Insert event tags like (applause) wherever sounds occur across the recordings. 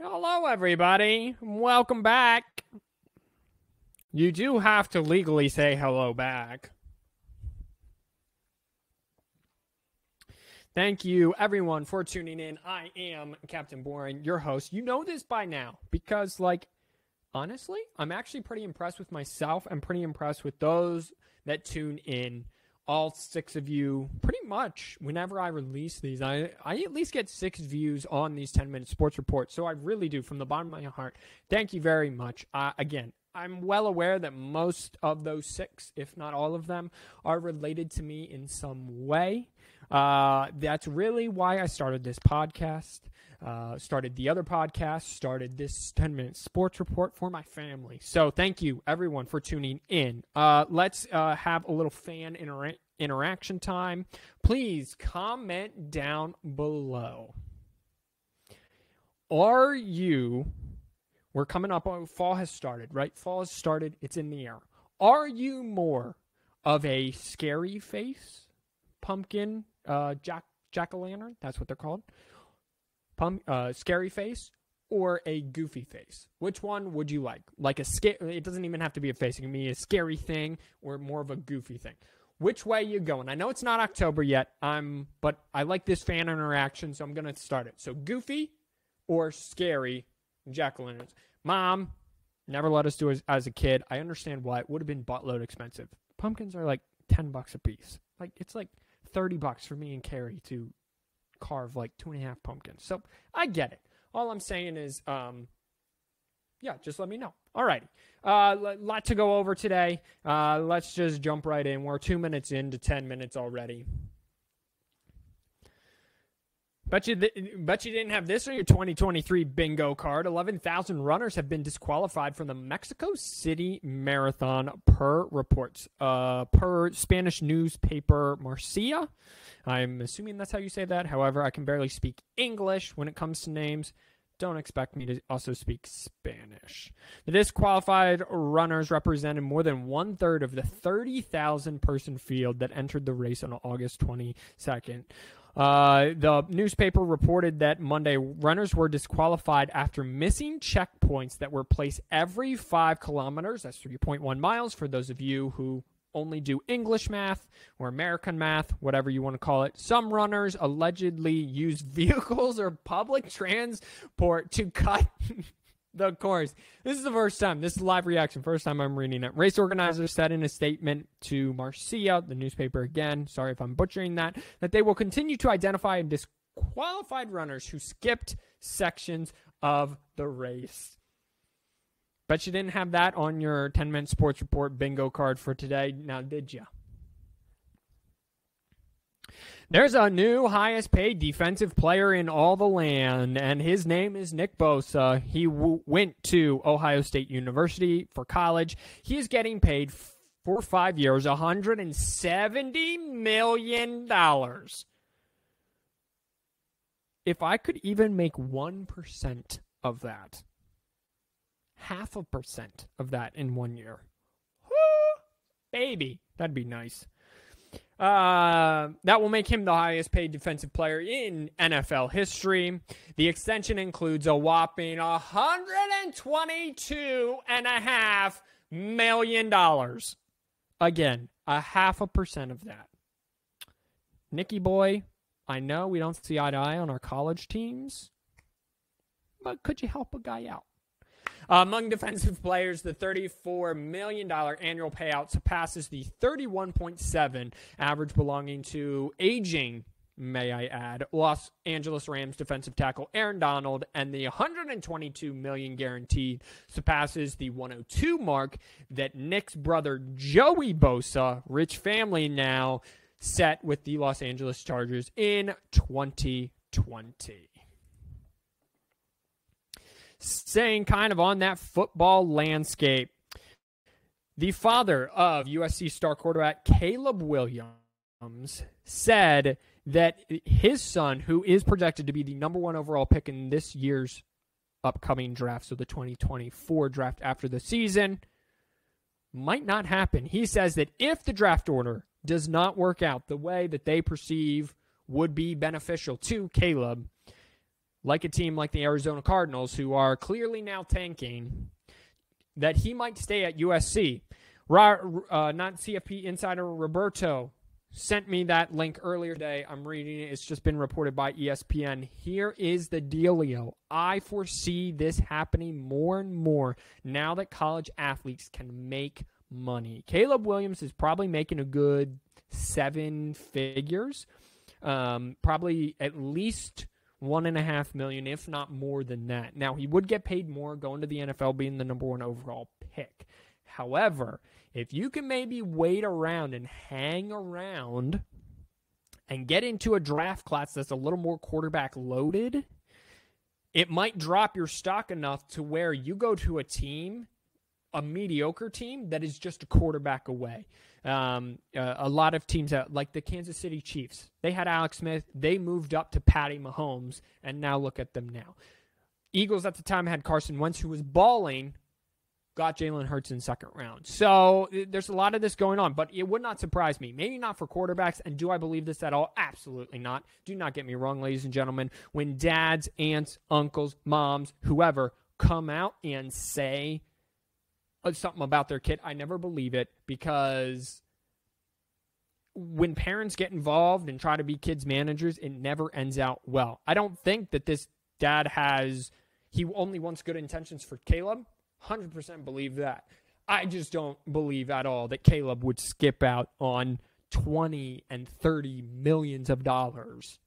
Hello, everybody. Welcome back. You do have to legally say hello back. Thank you, everyone, for tuning in. I am Captain Boring, your host. You know this by now because, like, honestly, I'm actually pretty impressed with myself. I'm pretty impressed with those that tune in all six of you pretty much whenever I release these. I, I at least get six views on these 10 minute sports reports. So I really do from the bottom of my heart. Thank you very much. Uh, again, I'm well aware that most of those six, if not all of them, are related to me in some way. Uh, that's really why I started this podcast. Uh, started the other podcast, started this 10 minute sports report for my family. So thank you everyone for tuning in. Uh, let's uh, have a little fan intera- interaction time. Please comment down below. Are you, we're coming up on fall has started, right? Fall has started, it's in the air. Are you more of a scary face, pumpkin, uh, jack, jack o' lantern? That's what they're called pump, uh, scary face or a goofy face? Which one would you like? Like a scare? It doesn't even have to be a face. It can be a scary thing or more of a goofy thing. Which way you going? I know it's not October yet. I'm, but I like this fan interaction, so I'm gonna start it. So goofy or scary o' Mom never let us do it as a kid. I understand why. It would have been buttload expensive. Pumpkins are like ten bucks a piece. Like it's like thirty bucks for me and Carrie to carve like two and a half pumpkins. So I get it. All I'm saying is, um, yeah, just let me know. All righty. Uh, lot to go over today. Uh, let's just jump right in. We're two minutes into 10 minutes already. Bet you, th- bet you didn't have this on your 2023 bingo card. 11,000 runners have been disqualified from the Mexico City Marathon per reports. Uh, per Spanish newspaper Marca. I'm assuming that's how you say that. However, I can barely speak English when it comes to names. Don't expect me to also speak Spanish. The disqualified runners represented more than one third of the 30,000 person field that entered the race on August 22nd. Uh, the newspaper reported that Monday runners were disqualified after missing checkpoints that were placed every five kilometers. That's 3.1 miles for those of you who only do English math or American math, whatever you want to call it. Some runners allegedly use (laughs) vehicles or public transport to cut the course. This is the first time. This is live reaction. First time I'm reading it. Race organizers said in a statement to Marcia, the newspaper again, sorry if I'm butchering that, that they will continue to identify and disqualified runners who skipped sections of the race. Bet you didn't have that on your 10 minute sports report bingo card for today. Now, did you? There's a new highest paid defensive player in all the land, and his name is Nick Bosa. He w- went to Ohio State University for college. He is getting paid f- for five years $170 million. If I could even make 1% of that, half a percent of that in one year, Woo, baby, that'd be nice. Uh, that will make him the highest paid defensive player in NFL history. The extension includes a whopping $122.5 million. Again, a half a percent of that. Nicky boy, I know we don't see eye to eye on our college teams, but could you help a guy out? Among defensive players, the $34 million annual payout surpasses the 31.7 average belonging to aging may I add, Los Angeles Rams defensive tackle Aaron Donald, and the 122 million guaranteed surpasses the 102 mark that Nick's brother Joey Bosa, rich family now, set with the Los Angeles Chargers in 2020 staying kind of on that football landscape. The father of USC star quarterback Caleb Williams said that his son, who is projected to be the number one overall pick in this year's upcoming draft, so the 2024 draft after the season, might not happen. He says that if the draft order does not work out the way that they perceive would be beneficial to Caleb, like a team like the Arizona Cardinals, who are clearly now tanking, that he might stay at USC. Uh, not CFP insider Roberto sent me that link earlier today. I'm reading it. It's just been reported by ESPN. Here is the dealio. I foresee this happening more and more now that college athletes can make money. Caleb Williams is probably making a good seven figures, um, probably at least one and a half million, if not more than that. Now he would get paid more going to the NFL, being the number one overall pick. However, if you can maybe wait around and hang around and get into a draft class that's a little more quarterback loaded, it might drop your stock enough to where you go to a team, a mediocre team that is just a quarterback away. Um, uh, a lot of teams, that, like the Kansas City Chiefs, they had Alex Smith. They moved up to Patty Mahomes, and now look at them now. Eagles at the time had Carson Wentz, who was balling, got Jalen Hurts in second round. So there's a lot of this going on, but it would not surprise me. Maybe not for quarterbacks. And do I believe this at all? Absolutely not. Do not get me wrong, ladies and gentlemen. When dads, aunts, uncles, moms, whoever come out and say something about their kid, I never believe it because when parents get involved and try to be kids managers, it never ends out well. I don't think that this dad has he only wants good intentions for Caleb. 100% believe that. I just don't believe at all that Caleb would skip out on 20 and 30 millions of dollars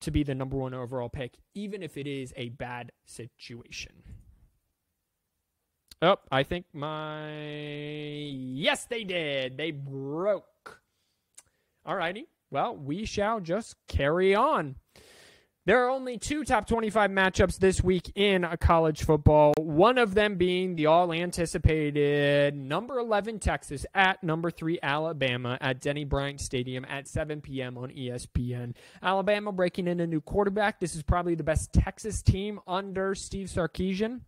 to be the number one overall pick, even if it is a bad situation. Oh, I think my. Yes, they did. They broke. All righty. Well, we shall just carry on. There are only two top 25 matchups this week in college football, one of them being the all anticipated number 11 Texas at number 3 Alabama at Denny Bryant Stadium at 7 p.m. on ESPN. Alabama breaking in a new quarterback. This is probably the best Texas team under Steve Sarkisian,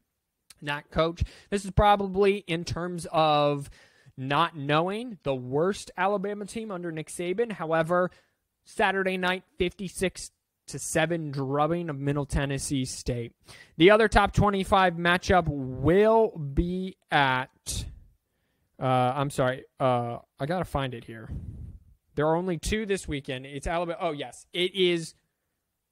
not coach. This is probably, in terms of not knowing, the worst Alabama team under Nick Saban. However, Saturday night, 56 to seven drubbing of Middle Tennessee State. The other top 25 matchup will be at. Uh, I'm sorry. Uh, I gotta find it here. There are only two this weekend. It's Alabama. Oh yes, it is.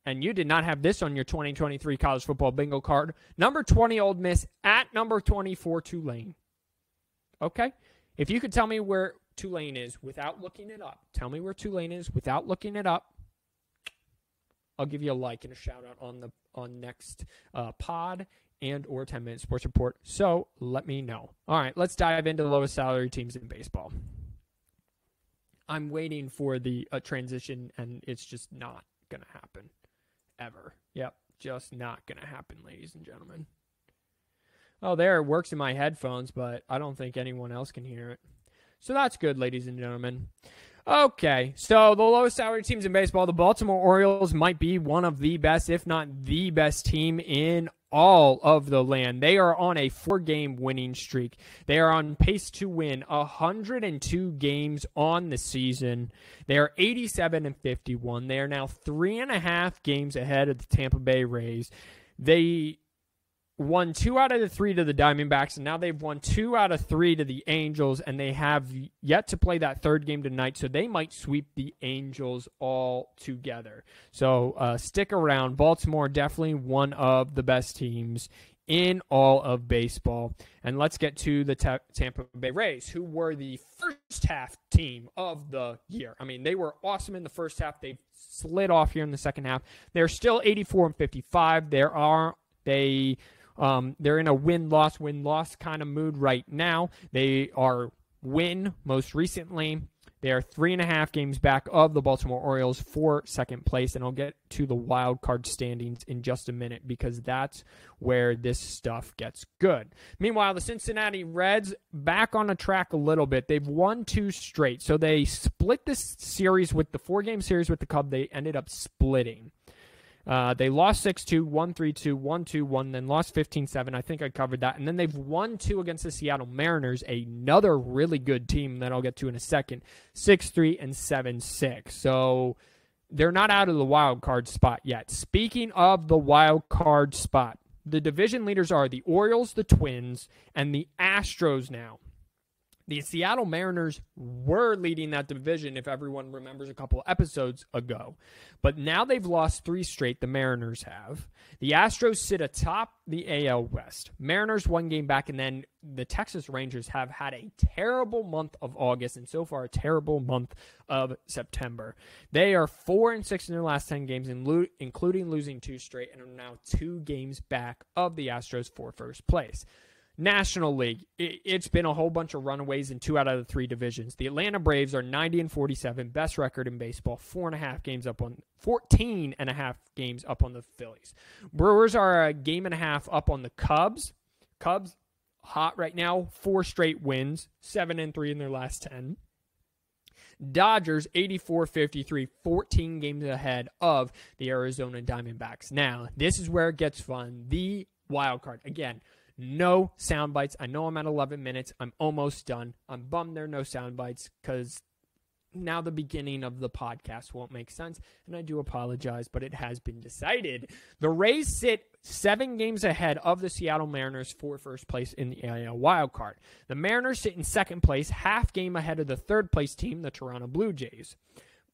And you did not have this on your 2023 college football bingo card. Number 20 Ole Miss at number 24 Tulane. Okay, if you could tell me where Tulane is without looking it up, tell me where Tulane is without looking it up. I'll give you a like and a shout out on the on next uh, pod and or 10 minute sports report. So let me know. All right, let's dive into the lowest salary teams in baseball. I'm waiting for the uh, transition, and it's just not gonna happen ever. Yep, just not gonna happen, ladies and gentlemen. Oh, there it works in my headphones, but I don't think anyone else can hear it. So that's good, ladies and gentlemen. Okay, so the lowest salary teams in baseball, the Baltimore Orioles might be one of the best, if not the best team in all of the land. They are on a four game winning streak. They are on pace to win 102 games on the season. They are 87 and 51. They are now three and a half games ahead of the Tampa Bay Rays. They won two out of the three to the Diamondbacks, and now they've won two out of three to the Angels, and they have yet to play that third game tonight, so they might sweep the Angels all together. So uh, stick around. Baltimore definitely one of the best teams in all of baseball. And let's get to the ta- Tampa Bay Rays, who were the first half team of the year. I mean, they were awesome in the first half. They've slid off here in the second half. They're still 84 and 55. There are they um, they're in a win loss, win loss kind of mood right now. They are win most recently. They are three and a half games back of the Baltimore Orioles for second place, and I'll get to the wild card standings in just a minute because that's where this stuff gets good. Meanwhile, the Cincinnati Reds back on a track a little bit. They've won two straight, so they split this series with the four game series with the Cub. They ended up splitting. Uh, they lost 6 2, 1 3 2, 1 2 1, then lost 15 7. I think I covered that. And then they've won two against the Seattle Mariners, another really good team that I'll get to in a second 6 3 and 7 6. So they're not out of the wild card spot yet. Speaking of the wild card spot, the division leaders are the Orioles, the Twins, and the Astros now. The Seattle Mariners were leading that division, if everyone remembers a couple episodes ago. But now they've lost three straight, the Mariners have. The Astros sit atop the AL West. Mariners one game back, and then the Texas Rangers have had a terrible month of August, and so far a terrible month of September. They are four and six in their last 10 games, including losing two straight, and are now two games back of the Astros for first place. National League, it's been a whole bunch of runaways in two out of the three divisions. The Atlanta Braves are 90 and 47, best record in baseball, four and a half games up on 14 and a half games up on the Phillies. Brewers are a game and a half up on the Cubs. Cubs hot right now, four straight wins, seven and three in their last 10. Dodgers 84 53, 14 games ahead of the Arizona Diamondbacks. Now, this is where it gets fun. The wild card. Again, no sound bites. I know I'm at 11 minutes. I'm almost done. I'm bummed there are no sound bites because now the beginning of the podcast won't make sense. And I do apologize, but it has been decided. The Rays sit seven games ahead of the Seattle Mariners for first place in the AL wild card. The Mariners sit in second place, half game ahead of the third place team, the Toronto Blue Jays.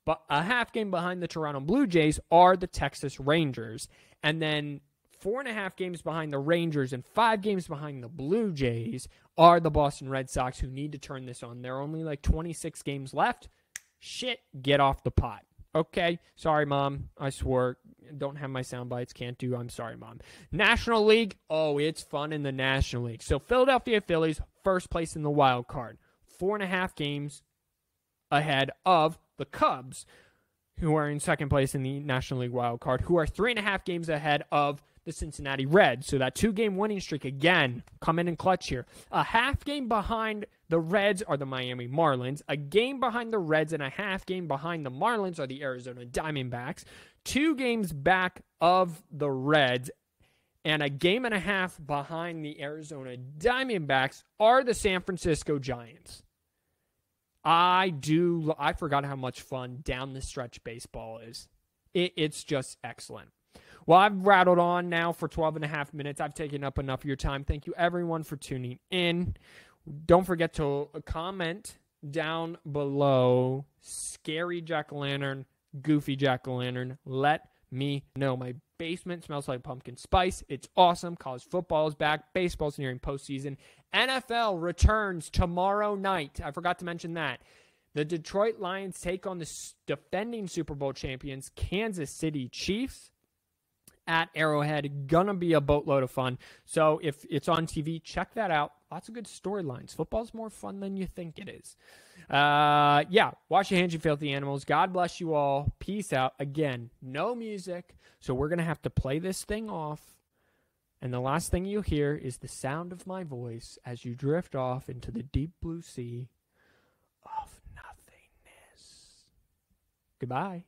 But a half game behind the Toronto Blue Jays are the Texas Rangers. And then four and a half games behind the Rangers and five games behind the Blue Jays are the Boston Red Sox who need to turn this on. There are only like 26 games left. Shit, get off the pot. Okay, sorry, mom. I swore. Don't have my sound bites. Can't do. I'm sorry, mom. National League. Oh, it's fun in the National League. So Philadelphia Phillies, first place in the wild card, four and a half games ahead of the Cubs, who are in second place in the National League wild card, who are three and a half games ahead of the Cincinnati Reds. So that two game winning streak again coming in clutch here. A half game behind the Reds are the Miami Marlins. A game behind the Reds and a half game behind the Marlins are the Arizona Diamondbacks. Two games back of the Reds and a game and a half behind the Arizona Diamondbacks are the San Francisco Giants. I do. I forgot how much fun down the stretch baseball is. It, it's just excellent. Well, I've rattled on now for 12 and a half minutes. I've taken up enough of your time. Thank you, everyone, for tuning in. Don't forget to comment down below scary jack o' lantern, goofy jack o' lantern. Let me know. My basement smells like pumpkin spice. It's awesome. College football is back. Baseball's nearing postseason. NFL returns tomorrow night. I forgot to mention that. The Detroit Lions take on the defending Super Bowl champions, Kansas City Chiefs at Arrowhead. Gonna be a boatload of fun. So if it's on TV, check that out. Lots of good storylines. Football's more fun than you think it is. Uh, yeah, wash your hands, you filthy animals. God bless you all. Peace out. Again, no music, so we're gonna have to play this thing off. And the last thing you hear is the sound of my voice as you drift off into the deep blue sea of nothingness. Goodbye.